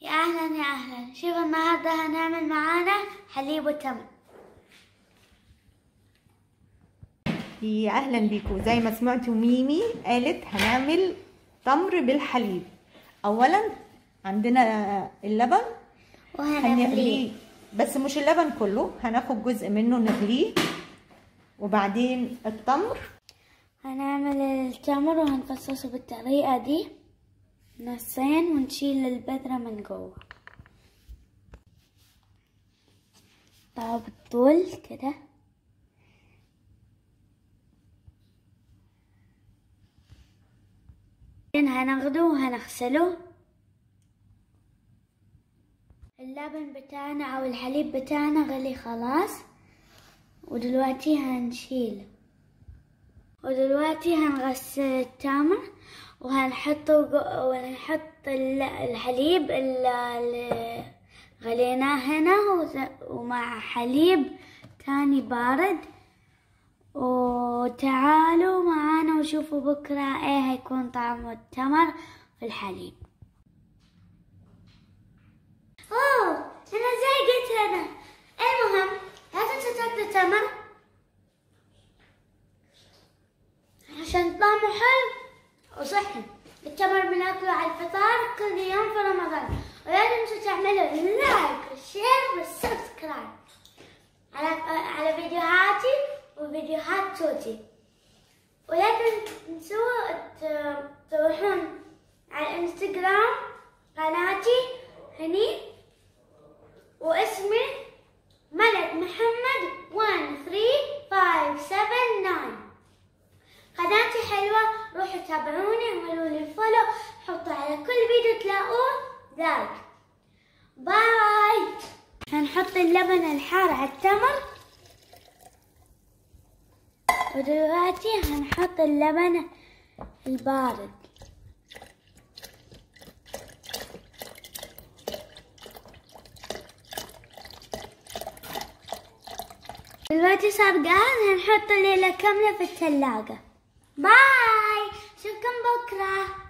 يا أهلا يا أهلا. شوف النهاردة هنعمل معانا حليب وتمر. يا أهلا بيكم زي ما سمعتوا ميمي قالت هنعمل تمر بالحليب. اولا عندنا اللبن. وهنغليه. هنغليه. بس مش اللبن كله هناخد جزء منه نغليه. وبعدين التمر. هنعمل التمر وهنفصصه بالطريقة دي. نصين ونشيل البذرة من جوه. طب بالطول كده. هناخده وهنغسله. اللبن بتاعنا أو الحليب بتاعنا غلي خلاص. ودلوقتي هنشيله. ودلوقتي هنغسل التمر. وهنحط ال- الحليب ال- اللي غليناه هنا ومع حليب تاني بارد. وتعالوا معانا وشوفوا بكرة إيه هيكون طعم التمر في الحليب. أوه أنا زي قلت أنا. المهم لا تنسوا تاكلوا تمر عشان طعمه حلو. وصحي التمر بناكله على الفطار كل يوم في رمضان. ولا تنسوا تعملوا like وال share وال subscribe على على فيديوهاتي وفيديوهات توتي ولا تنسوا تروحون على الانستغرام كل فيديو تلاقوه like bye. هنحط اللبن الحار على التمر. ودلوقتي هنحط اللبن البارد. دلوقتي صار جاهز هنحط الليلة كاملة في الثلاجة باي. أشوفكم بكرة.